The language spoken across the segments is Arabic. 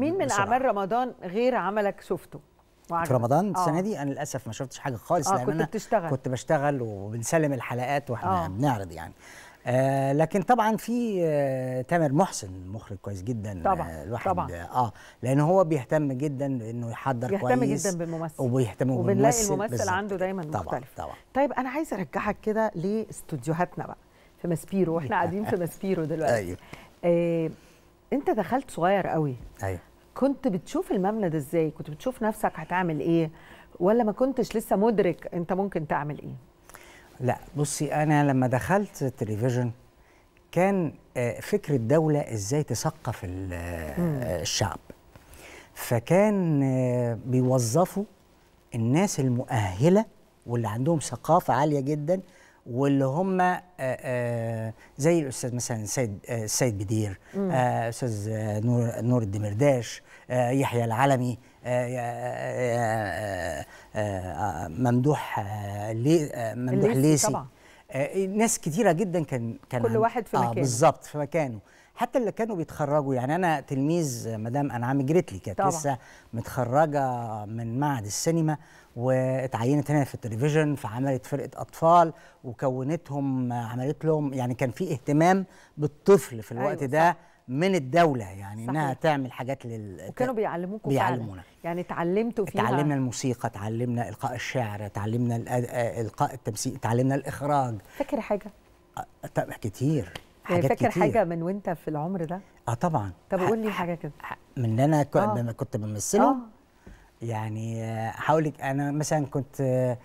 مين من. أعمال رمضان غير عملك شفته في؟ رمضان آه. السنة دي أنا للأسف ما شفتش حاجة خالص آه، لأن كنت أنا بتشتغل. كنت بشتغل وبنسلم الحلقات وإحنا آه. آه. بنعرض يعني آه لكن طبعا في آه تامر محسن مخرج كويس جدا طبعاً، آه الواحد طبعاً. آه لأن هو بيهتم جدا انه يحضر يهتم كويس جدا بالممثل وبيهتم وبنلاقي بالممثل الممثل عنده دايما طبعا مختلف طبعا طيب أنا عايزة أرجعك كده لاستوديوهاتنا بقى في ماسبيرو وإحنا قاعدين في ماسبيرو دلوقتي أيوه آه، أنت دخلت صغير قوي أيوه كنت بتشوف المبنى ده إزاي؟ كنت بتشوف نفسك هتعمل إيه؟ ولا ما كنتش لسه مدرك أنت ممكن تعمل إيه؟ لا بصي أنا لما دخلت التلفزيون كان آه، فكر الدولة إزاي تثقف آه، الشعب. فكان آه، بيوظفوا الناس المؤهلة واللي عندهم ثقافة عالية جدا واللي هم آه، آه، زي الأستاذ مثلا سيد السيد بدير آه، أستاذ آه، نور نور الدمرداش يحيى العلمي ممدوح لي- ممدوح ليسي طبعاً. ناس كتيرة جدا كان كان كل واحد في آه مكانه. بالظبط في مكانه حتى اللي كانوا بيتخرجوا يعني أنا تلميذ مدام أنعام جريتلي كانت طبعاً. لسه متخرجة من معهد السينما واتعينت هنا في التلفزيون فعملت فرقة أطفال وكونتهم عملت لهم يعني كان في اهتمام بالطفل في الوقت أيوة، ده صح. من الدولة يعني إنها صحيح. تعمل حاجات لل وكانوا بيعلموكوا بيعلمونا. فعلا يعني اتعلمتوا فيها. اتعلمنا الموسيقى اتعلمنا إلقاء الشعر اتعلمنا الأ- آه، إلقاء التمثيل اتعلمنا الإخراج. فاكر حاجة؟ آه، طب كتير يعني حاجات فاكر كتير. حاجة من وانت في العمر ده؟ آه طبعا. طب قول لي حاجة كده. من أنا ك- آه. لما كنت بمثله آه. يعني آه، هقول لك أنا مثلا كنت آه،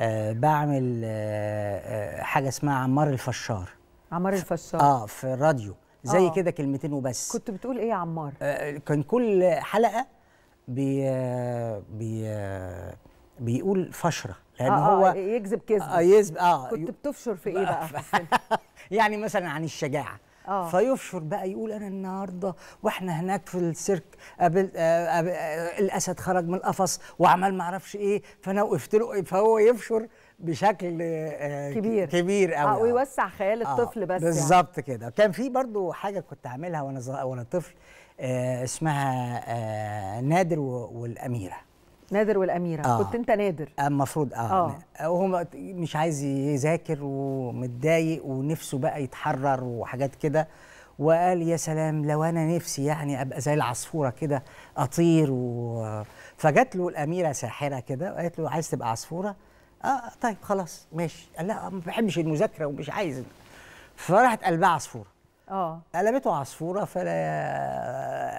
آه، بعمل آه، آه، حاجة اسمها عمار الفشار. عمار الفشار. آه في الراديو. زي آه. كده كلمتين وبس. كنت بتقول إيه يا عمار؟ آه، كان كل حلقة بي بي بيقول فشرة لأن آه هو آه يكذب كذب. آه آه كنت بتفشر في إيه بقى؟ يعني مثلا عن الشجاعة. آه. فيفشر بقى يقول أنا النهارده وإحنا هناك في السيرك قابل آه آه الأسد خرج من القفص وعمل ما أعرفش إيه فأنا وقفت له فهو يفشر بشكل آه كبير. كبير قوي آه ويوسع خيال الطفل بس يعني. بالظبط كده كان في برضو حاجة كنت اعملها وأنا وأنا طفل آه اسمها آه نادر والأميرة نادر والأميرة. آه. كنت أنت نادر. المفروض آه, آه. وهو مش عايز يذاكر ومتضايق ونفسه بقى يتحرر وحاجات كده. وقال يا سلام لو أنا نفسي يعني أبقى زي العصفورة كده أطير و... فجات له الأميرة ساحرة كده وقالت له عايز تبقى عصفورة؟ آه طيب خلاص ماشي. قال لا ما بحبش المذاكرة ومش عايز. فراحت قلبها عصفورة. آه. قلبته عصفورة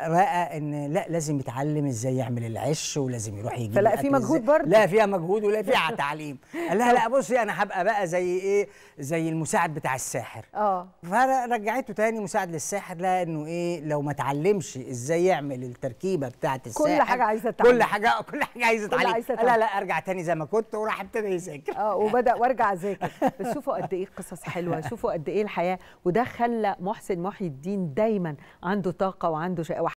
فلقى إن لأ لازم يتعلم إزاي يعمل العش ولازم يروح يجيب الأكل في مجهود. برضه. لا فيها مجهود ولا فيها تعليم. قال لها لأ بصي أنا هبقى بقى زي إيه زي المساعد بتاع الساحر. آه. فرجعته تاني مساعد للساحر لقى إنه إيه لو ما اتعلمش إزاي يعمل التركيبة بتاعة الساحر حاجة عايزة تتعلم. كل حاجة كل حاجة عايزة كل قال لا لأ أرجع تاني زي ما كنت وراح ابتدى يذاكر. آه وبدأ وارجع أذاكر. بس شوفوا قد إيه قصص حلوة شوفوا قد إيه الحياة. وده خلى محسن محي الدين دايما عنده طاقة وعنده شقه